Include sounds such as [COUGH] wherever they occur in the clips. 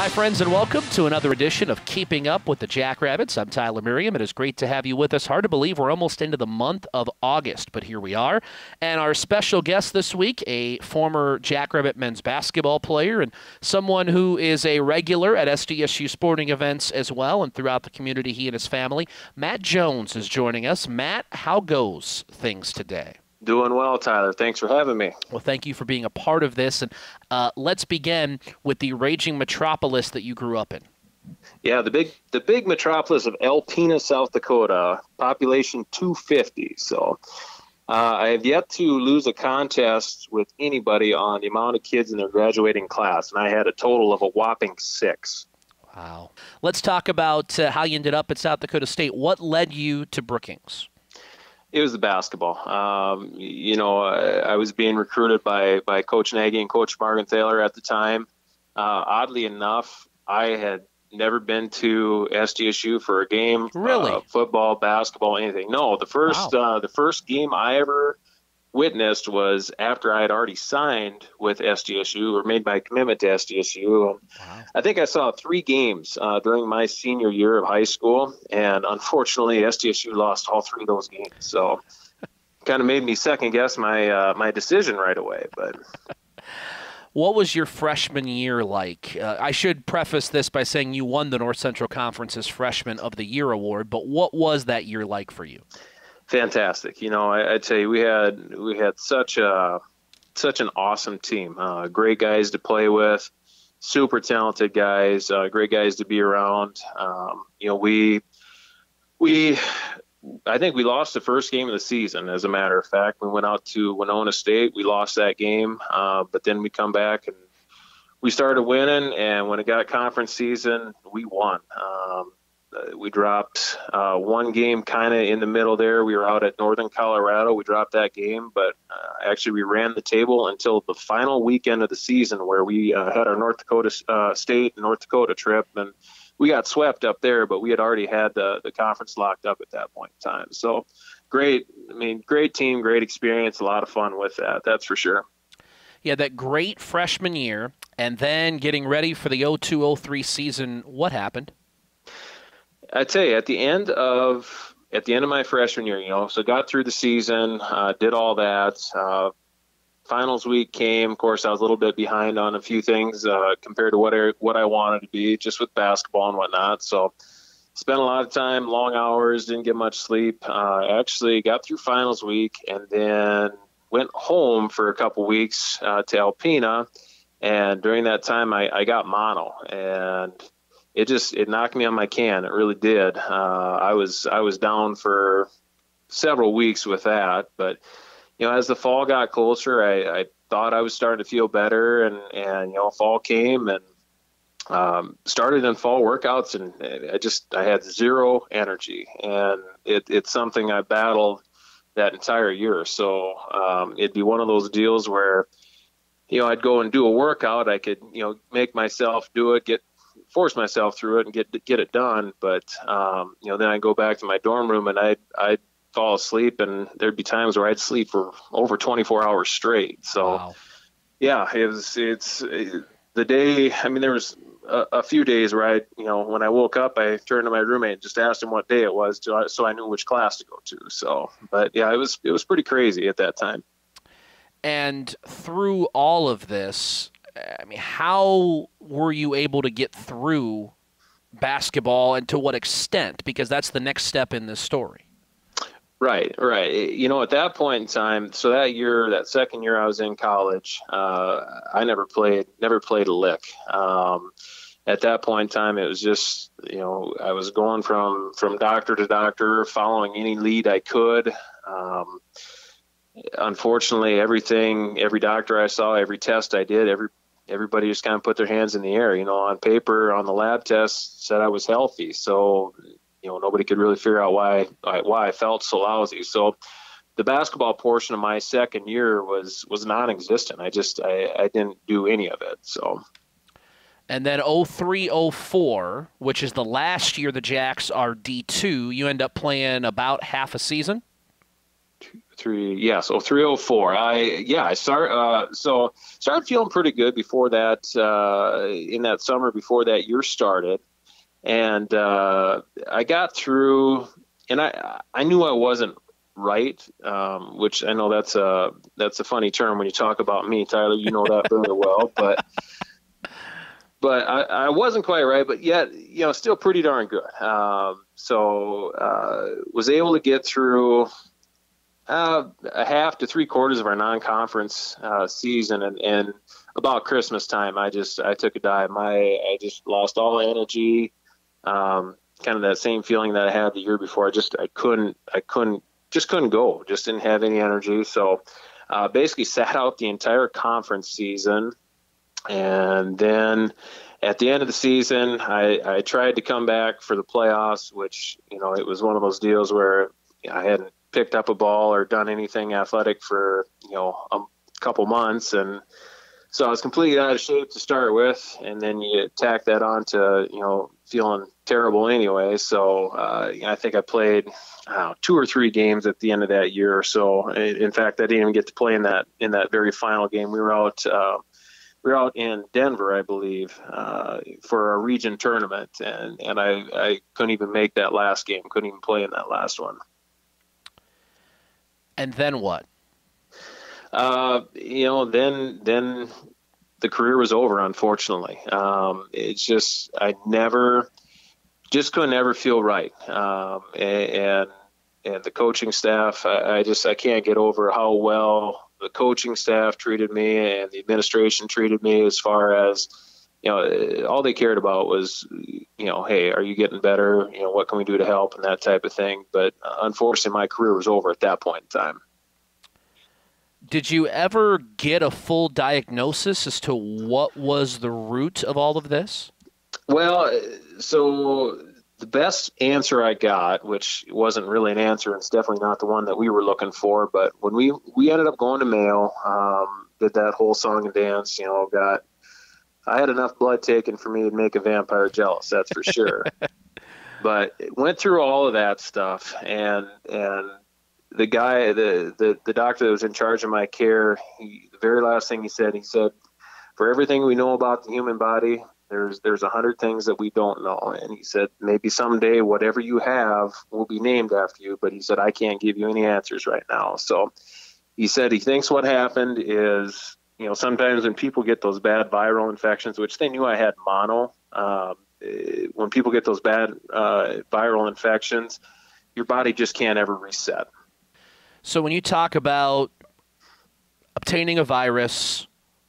Hi, friends, and welcome to another edition of Keeping Up with the Jackrabbits. I'm Tyler Merriam. It is great to have you with us. Hard to believe we're almost into the month of August, but here we are. And our special guest this week, a former Jackrabbit men's basketball player and someone who is a regular at SDSU sporting events as well and throughout the community, he and his family. Matt Jones is joining us. Matt, how goes things today? Doing well, Tyler. Thanks for having me. Well, thank you for being a part of this. And uh, let's begin with the raging metropolis that you grew up in. Yeah, the big the big metropolis of Alpena, South Dakota, population 250. So uh, I have yet to lose a contest with anybody on the amount of kids in their graduating class, and I had a total of a whopping six. Wow. Let's talk about uh, how you ended up at South Dakota State. What led you to Brookings? It was the basketball. Um, you know, I, I, was being recruited by by Coach Nagy and Coach Morgan Thaler at the time. Uh, oddly enough, I had never been to SDSU for a game. Really? Uh, football, basketball, anything. No, the first wow. uh, the first game I ever witnessed was after I had already signed with SDSU or made my commitment to SDSU. Wow. I think I saw three games uh, during my senior year of high school, and unfortunately, SDSU lost all three of those games. So, [LAUGHS] kind of made me second guess my uh, my decision right away. But. [LAUGHS] What was your freshman year like? Uh, I should preface this by saying you won the North Central Conference's Freshman of the Year award, but what was that year like for you? Fantastic. You know, I, tell you, we had we had such a such an awesome team. Uh, great guys to play with, super talented guys, uh, great guys to be around. Um, you know, we we I think we lost the first game of the season. As a matter of fact, we went out to Winona State. We lost that game, uh, but then we come back and we started winning. And when it got conference season, we won. Um, we dropped uh, one game kind of in the middle there. We were out at Northern Colorado. We dropped that game, but uh, actually we ran the table until the final weekend of the season where we uh, had our North Dakota uh, State North Dakota trip, and we got swept up there. But we had already had the the conference locked up at that point in time. So great. I mean, great team, great experience, a lot of fun with that. That's for sure. Yeah, that great freshman year, and then getting ready for the 0203 season. What happened? I tell you, at the end of at the end of my freshman year, you know, so got through the season, uh, did all that. Uh, finals week came. Of course, I was a little bit behind on a few things uh, compared to what I, what I wanted to be, just with basketball and whatnot. So, spent a lot of time, long hours, didn't get much sleep. Uh, actually, got through finals week and then went home for a couple weeks uh, to Alpena. And during that time, I, I got mono and it just it knocked me on my can. It really did. Uh, I was I was down for several weeks with that, but you know, as the fall got closer, I, I thought I was starting to feel better, and and you know, fall came and um, started in fall workouts, and I just I had zero energy, and it, it's something I battled that entire year. So um, it'd be one of those deals where you know I'd go and do a workout, I could you know make myself do it, get force myself through it and get get it done. But um, you know, then I go back to my dorm room and I I fall asleep, and there'd be times where I'd sleep for over 24 hours straight. So, wow. yeah, it was it's it, the day. I mean, there was a, a, few days where I, you know, when I woke up, I turned to my roommate and just asked him what day it was, to, so I knew which class to go to. So, but yeah, it was it was pretty crazy at that time. And through all of this, I mean, how were you able to get through basketball and to what extent? Because that's the next step in this story. Right, right. You know, at that point in time, so that year, that second year I was in college, uh, I never played, never played a lick. Um, at that point in time, it was just, you know, I was going from from doctor to doctor, following any lead I could. Um, unfortunately, everything, every doctor I saw, every test I did, every everybody just kind of put their hands in the air. You know, on paper, on the lab test, said I was healthy. So, you know, nobody could really figure out why why I felt so lousy. So, the basketball portion of my second year was was non-existent. I just I, I didn't do any of it. So. And then 0304, which is the last year the Jacks are D2, you end up playing about half a season? Three yeah so 304 i yeah i start uh, so started feeling pretty good before that uh, in that summer before that year started. And uh, i got through and i i knew i wasn't right um, which i know that's a that's a funny term when you talk about me tyler. You know that very well but but I, I wasn't quite right but yet you know still pretty darn good. Um, so uh, was able to get through uh, a half to three quarters of our non-conference uh, season, and, and about Christmas time, I just I took a dive. My I just lost all energy, um, kind of that same feeling that I had the year before. I just I couldn't I couldn't just couldn't go. Just didn't have any energy. So uh, basically sat out the entire conference season, and then at the end of the season, I, I tried to come back for the playoffs, which you know it was one of those deals where I hadn't picked up a ball or done anything athletic for you know a couple months and so I was completely out of shape to start with, and then you tack that on to you know feeling terrible anyway. So uh, I think I played two or three games at the end of that year or so. In fact, I didn't even get to play in that in that very final game. We were out uh, we were out in Denver, I believe, uh, for a region tournament, and and I I couldn't even make that last game. Couldn't even play in that last one. And then what? Uh, you know, then then the career was over. Unfortunately, um, it's just I never just could never feel right, um, and and the coaching staff. I, I just I can't get over how well the coaching staff treated me and the administration treated me as far as you know uh, all they cared about was you know hey are you getting better? You know what can we do to help? And that type of thing. But uh, unfortunately my career was over at that point in time. Did you ever get a full diagnosis as to what was the root of all of this? Well, uh, so the best answer I got, which wasn't really an answer, it's definitely not the one that we were looking for, but when we we ended up going to Mayo, um, did that whole song and dance, you know, got I had enough blood taken for me to make a vampire jealous, that's for sure. [LAUGHS] but it went through all of that stuff, and and the guy, the, the, the doctor that was in charge of my care, he, the very last thing he said, he said, for everything we know about the human body, there's there's a hundred things that we don't know. And he said, maybe someday whatever you have will be named after you. But he said, I can't give you any answers right now. So he said he thinks what happened is, you know, sometimes when people get those bad viral infections, which they knew I had mono, um, eh, when people get those bad uh, viral infections, your body just can't ever reset. So when you talk about obtaining a virus,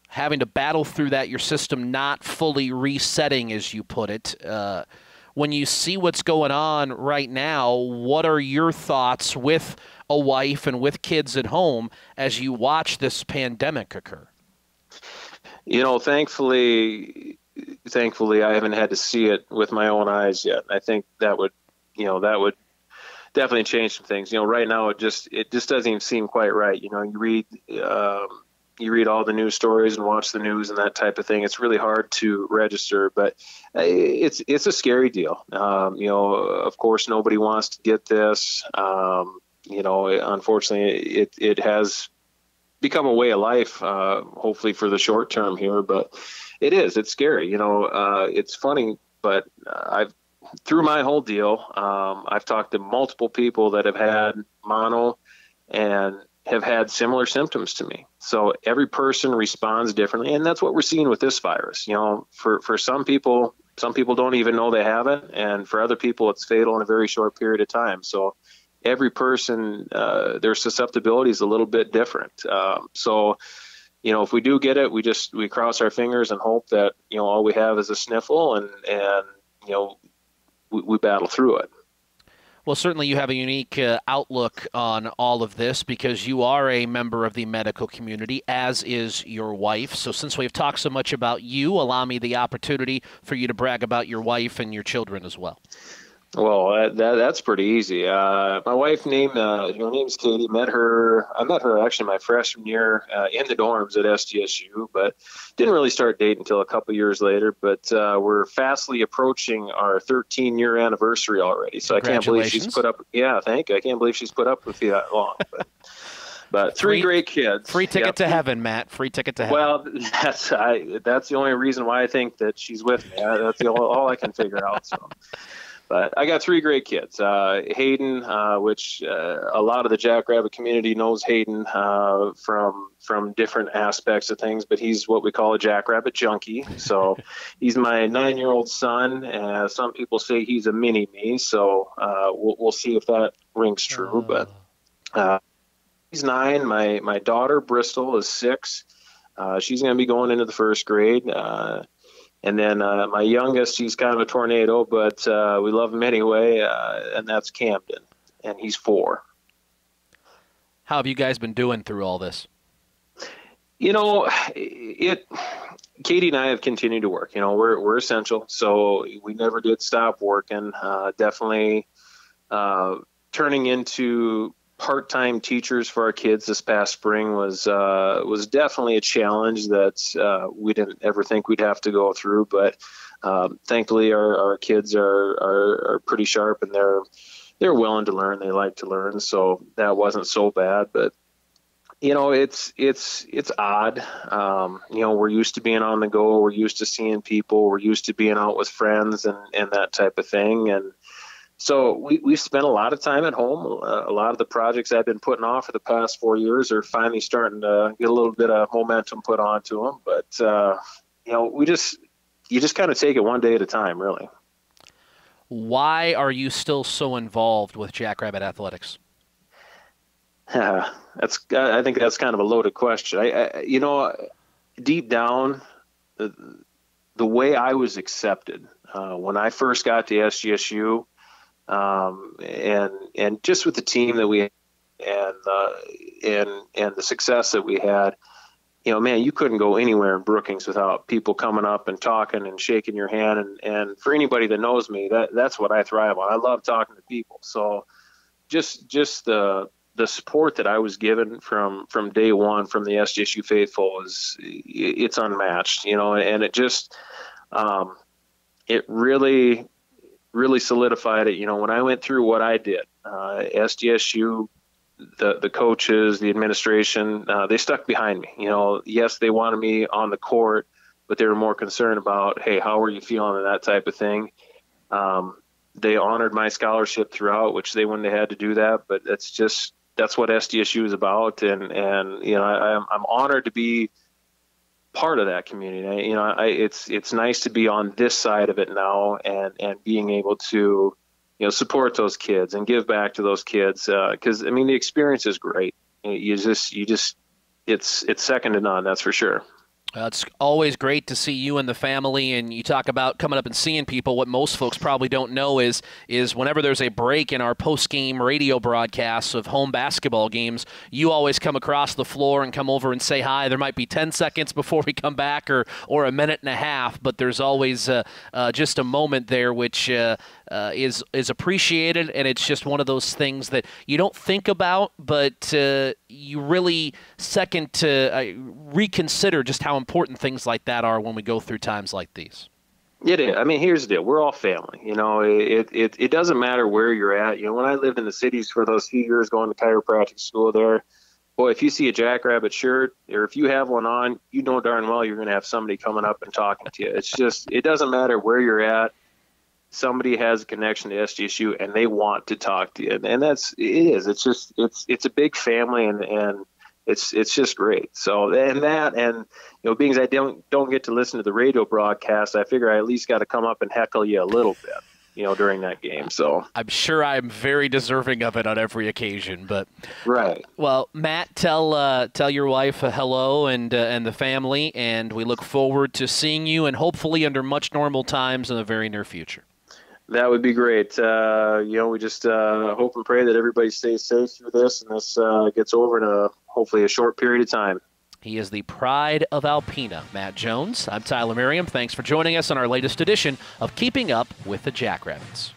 having to battle through that, your system not fully resetting, as you put it, uh, when you see what's going on right now, what are your thoughts with a wife and with kids at home as you watch this pandemic occur? You know, thankfully, thankfully, I haven't had to see it with my own eyes yet. I think that would, you know, that would definitely change some things. You know, right now it just it just doesn't even seem quite right. You know, you read um, you read all the news stories and watch the news and that type of thing. It's really hard to register, but uh, it's it's a scary deal. Um, you know, of course, nobody wants to get this. Um, you know, unfortunately, it it has become a way of life. Uh, hopefully, for the short term here, but it is. It's scary. You know, uh, it's funny, but I've through my whole deal, um, I've talked to multiple people that have had mono and have had similar symptoms to me. So every person responds differently, and that's what we're seeing with this virus. You know, for for some people, some people don't even know they have it, and for other people, it's fatal in a very short period of time. So every person, uh, their susceptibility is a little bit different. Um, so you know, if we do get it, we just we cross our fingers and hope that you know all we have is a sniffle, and and you know we, we battle through it. Well, certainly you have a unique uh, outlook on all of this because you are a member of the medical community, as is your wife. So, since we've talked so much about you, allow me the opportunity for you to brag about your wife and your children as well. Well, that, that, that's pretty easy. Uh, my wife named uh, her name's Katie. Met her. I met her actually my freshman year uh, in the dorms at SDSU, but didn't really start dating until a couple years later. But uh, we're fastly approaching our 13 year anniversary already. So I can't believe she's put up. Yeah, thank you. I can't believe she's put up with you that long. But, [LAUGHS] but three free, great kids. Free ticket yep. to heaven, Matt. Free ticket to heaven. Well, [LAUGHS] that's I. That's the only reason why I think that she's with me. That's the, all, all I can figure out. So. But I got three great kids. Uh, Hayden, uh, which uh, a lot of the Jackrabbit community knows Hayden uh, from from different aspects of things, but he's what we call a Jackrabbit junkie. So [LAUGHS] he's my nine-year-old son. and some people say he's a mini me. So uh, we'll, we'll, see if that rings true. But uh, he's nine. My my daughter Bristol is six. she's going to be going into the first grade. And then uh, my youngest, he's kind of a tornado, but uh, we love him anyway, uh, and that's Camden, and he's four. How have you guys been doing through all this? You know, it. Katie and I have continued to work. You know, we're we're essential, so we never did stop working. Uh, definitely uh, turning into part-time teachers for our kids this past spring was uh, was definitely a challenge that uh, we didn't ever think we'd have to go through. But um, thankfully, our, our kids are, are, are pretty sharp and they're they're willing to learn. They like to learn, so that wasn't so bad. But you know, it's it's it's odd. Um, you know, we're used to being on the go. We're used to seeing people. We're used to being out with friends and and that type of thing. And so we, we've spent a lot of time at home. Uh, a lot of the projects I've been putting off for the past four years are finally starting to get a little bit of momentum put onto them. But, uh, you know, we just, you just kind of take it one day at a time, really. Why are you still so involved with Jackrabbit Athletics? Yeah, [LAUGHS] that's, I think that's kind of a loaded question. I, I you know, deep down, the, the way I was accepted uh, when I first got to SDSU, um, and and just with the team that we and uh, and and the success that we had, you know, man, you couldn't go anywhere in Brookings without people coming up and talking and shaking your hand. And and for anybody that knows me, that that's what I thrive on. I love talking to people. So just just the the support that I was given from from day one from the SDSU faithful is it's unmatched, you know, and it just um, it really really solidified it. You know, when I went through what I did, uh, SDSU, the the coaches, the administration, uh, they stuck behind me. You know, yes, they wanted me on the court, but they were more concerned about, hey, how are you feeling and that type of thing. Um, they honored my scholarship throughout, which they wouldn't have had to do that, but that's just that's what SDSU is about, and and you know, I, I'm honored to be part of that community. You know, I, it's it's nice to be on this side of it now, and and being able to, you know, support those kids and give back to those kids because uh, I mean the experience is great. You just you just it's it's second to none. That's for sure. Uh, it's always great to see you and the family, and you talk about coming up and seeing people. What most folks probably don't know is is whenever there's a break in our post game radio broadcasts of home basketball games, you always come across the floor and come over and say hi. There might be 10 seconds before we come back, or or a minute and a half, but there's always uh, uh, just a moment there which uh, is is appreciated, and it's just one of those things that you don't think about, but uh, you really second to uh, reconsider just how important things like that are when we go through times like these. It is. I mean, here's the deal: we're all family. You know, it, it it doesn't matter where you're at. You know, when I lived in the cities for those few years going to chiropractic school there, boy, if you see a jackrabbit shirt or if you have one on, you know darn well you're going to have somebody coming up and talking to you. It's just it doesn't matter where you're at somebody has a connection to SDSU and they want to talk to you. And, and that's it is. It's just it's it's a big family and and it's it's just great. So and that and you know being as I don't don't get to listen to the radio broadcast, I figure I at least got to come up and heckle you a little bit. You know, during that game, so I'm sure I'm very deserving of it on every occasion. But right, well, Matt, tell uh, tell your wife a hello and uh, and the family, and we look forward to seeing you and hopefully under much normal times in the very near future. That would be great. Uh, you know, we just uh, hope and pray that everybody stays safe through this and this uh, gets over in a hopefully a short period of time. He is the pride of Alpena, Matt Jones. I'm Tyler Merriam. Thanks for joining us on our latest edition of Keeping Up with the Jackrabbits.